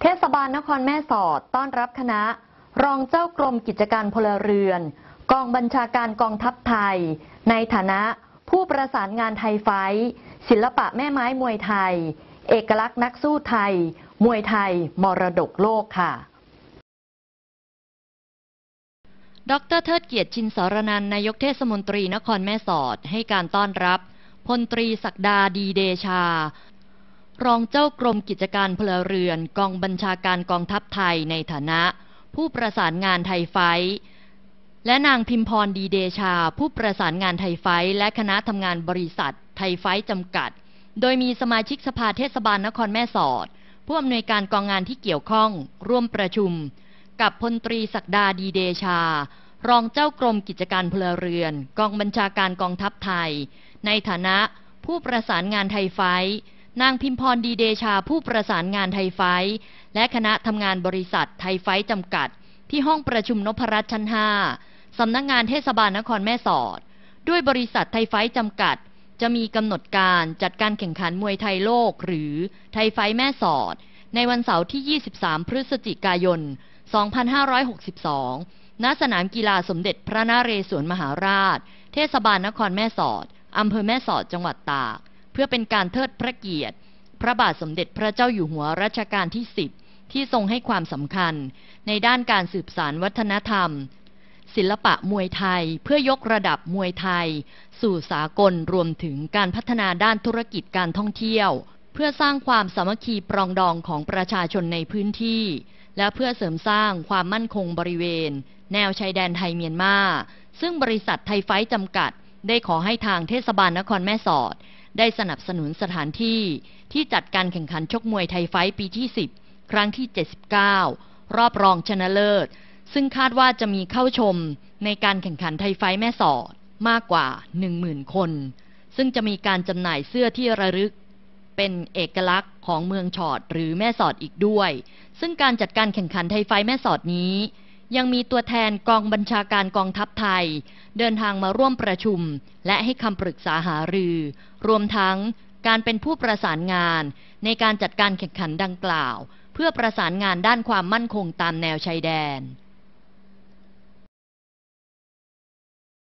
เทศบาลนครแม่สอดต้อนรับคณะ รองเจ้ากรมกิจการพลเรือน กองบัญชาการกองทัพไทย ในฐานะผู้ประสานงานไทยไฟ ศิลปะแม่ไม้มวยไทย เอกลักษณ์นักสู้ไทย มวยไทย มรดกโลกค่ะ ดรเทิดเกียรติชินสารนันนายกเทศมนตรีนครแม่สอดให้การต้อนรับพลตรีศักดาดีเดชา รองเจ้ากรมกิจการพลเรือนกองบัญชาการกองทัพไทยในฐานะ ผู้ประสานงานไทยไฟและนางพิมพรดีเดชา ผู้ประสานงานไทยไฟและคณะทำงานบริษัทไทยไฟจำกัด โดยมีสมาชิกสภาเทศบาลนครแม่สอด ผู้อำนวยการกองงานที่เกี่ยวข้อง ร่วมประชุม กับพลตรีศักดาดีเดชา รองเจ้ากรมกิจการพลเรือน กองบัญชาการกองทัพไทย ในฐานะ ผู้ประสานงานไทยไฟ นางพิมพรดีเดชาผู้ประสานงานไทยไฟท์และคณะทำงานบริษัทไทยไฟท์จำกัด ที่ห้องประชุมนพรัตน์ชั้น 5 สำนักงงานเทศบาลนครแม่สอด ด้วยบริษัทไทยไฟท์จำกัด จะมีกำหนดการจัดการแข่งขันมวยไทยโลก หรือไทยไฟท์แม่สอด ในวันเสาร์ที่ 23 พฤศจิกายน 2562 ณ สนามกีฬาสมเด็จพระนเรศวรมหาราช เทศบาลนครแม่สอดอำเภอแม่สอดจังหวัดตาก พื่อเป็นการเทิดพระเกียรติ พระบาทสมเด็จพระเจ้าอยู่หัวรัชกาลที่ 10 ที่ทรงให้ความสำคัญ ในด้านการสืบสารวัฒนธรรม ศิลปะมวยไทยเพื่อยกระดับมวยไทย สู่สากลรวมถึงการพัฒนาด้านธุรกิจการท่องเที่ยว เพื่อสร้างความสามัคคีปรองดองของประชาชนในพื้นที่ และเพื่อเสริมสร้างความมั่นคงบริเวณ แนวชายแดนไทยเมียนมาซึ่งบริษัทไทยไฟจำกัด ได้ขอให้ทางเทศบาลนครแม่สอด ได้สนับสนุนสถานที่ที่จัดการแข่งขันชกมวยไทยไฟปีที่ 10 ครั้งที่ 79 รอบรองชนะเลิศ ซึ่งคาดว่าจะมีเข้าชมในการแข่งขันไทยไฟแม่สอดมากกว่า 10,000 คน ซึ่งจะมีการจำหน่ายเสื้อที่ระลึก เป็นเอกลักษณ์ของเมืองชอดหรือแม่สอดอีกด้วย ซึ่งการจัดการแข่งขันไทยไฟแม่สอดนี้ ยังมีตัวแทนกองบัญชาการกองทัพไทย เดินทางมาร่วมประชุม และให้คำปรึกษาหารือ รวมทั้งการเป็นผู้ประสานงาน ในการจัดการแข่งขันดังกล่าว เพื่อประสานงานด้านความมั่นคงตามแนวชายแดน